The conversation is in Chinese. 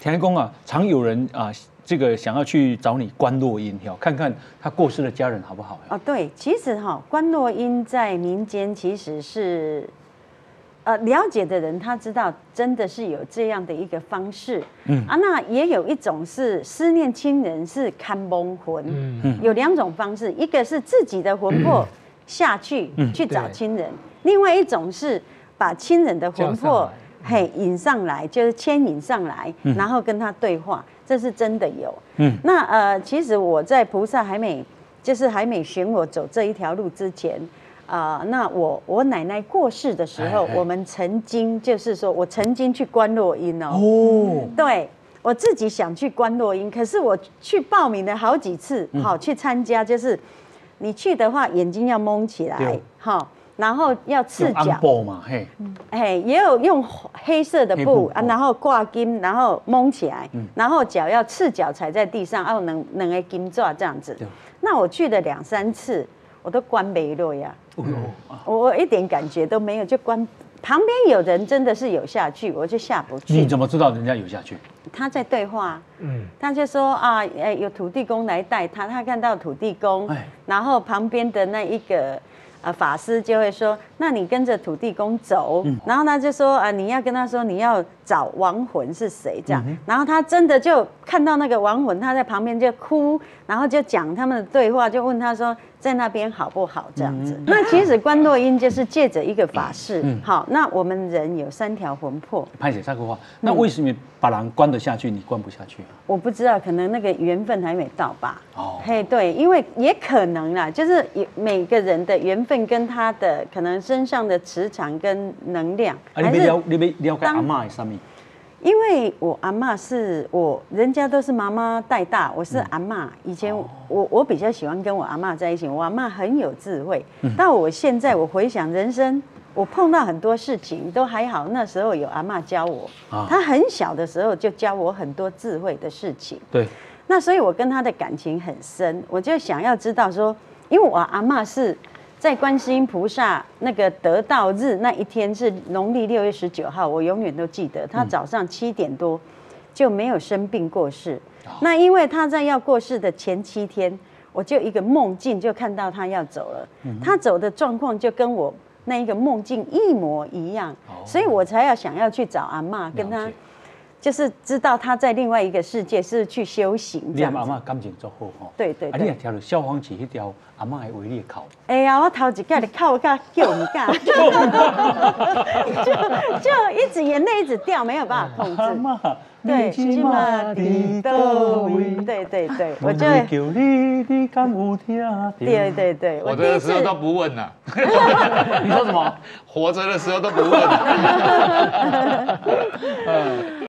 田公啊，常有人啊，这个想要去找你关落音，哈，看看他过世的家人好不好？哦，对，其实哈，关落音在民间其实是，呃，了解的人他知道，真的是有这样的一个方式。嗯啊，那也有一种是思念亲人，是看蒙魂。嗯嗯，有两种方式，一个是自己的魂魄下去去找亲人，另外一种是把亲人的魂魄。嘿，引上来就是牵引上来，然后跟他对话，这是真的有。嗯，那呃，其实我在菩萨还没，就是还没选我走这一条路之前，啊，那我我奶奶过世的时候，我们曾经就是说我曾经去观落音哦。哦。对，我自己想去观落音，可是我去报名了好几次，好去参加，就是你去的话，眼睛要蒙起来，好。然后要赤脚嘛，嘿，嘿，也有用黑色的布啊，然后挂金，然后蒙起来，然后脚要赤脚踩在地上，哦，能能个金爪这样子。那我去了两三次，我都关没落呀，我我一点感觉都没有，就关。旁边有人真的是有下去，我就下不去。你怎么知道人家有下去？他在对话，嗯，他就说啊，哎，有土地公来带他，他看到土地公，然后旁边的那一个。啊，法师就会说，那你跟着土地公走，然后呢就说啊，你要跟他说你要找亡魂是谁这样，然后他真的就看到那个亡魂，他在旁边就哭，然后就讲他们的对话，就问他说。在那边好不好？这样子，那其实观落音就是借着一个法事。好，那我们人有三条魂魄。拍写这个话，那为什么把人关得下去，你关不下去啊？我不知道，可能那个缘分还没到吧。哦，嘿，对，因为也可能啦，就是每个人的缘分跟他的可能身上的磁场跟能量。啊，你没了，你没了解阿妈的什么？因为我阿妈是我，人家都是妈妈带大，我是阿妈。以前我我比较喜欢跟我阿妈在一起，我阿妈很有智慧。到我现在我回想人生，我碰到很多事情都还好，那时候有阿妈教我。她很小的时候就教我很多智慧的事情。对。那所以我跟她的感情很深，我就想要知道说，因为我阿妈是。在观世音菩萨那个得道日那一天是农历六月十九号，我永远都记得。他早上七点多就没有生病过世。那因为他在要过世的前七天，我就一个梦境就看到他要走了。他走的状况就跟我那一个梦境一模一样，所以我才要想要去找阿妈跟他。就是知道他在另外一个世界是去修行这样。你阿妈感情足好吼。对对。啊，你也跳了消防器那条阿妈的威力靠。哎呀，我头一盖你靠个叫你干。就就一直眼泪一直掉，没有办法控制。对，起码的都对对对，我就。叫你，你敢有听？对对对，活着的时候都不问呐。你说什么？活着的时候都不问。嗯。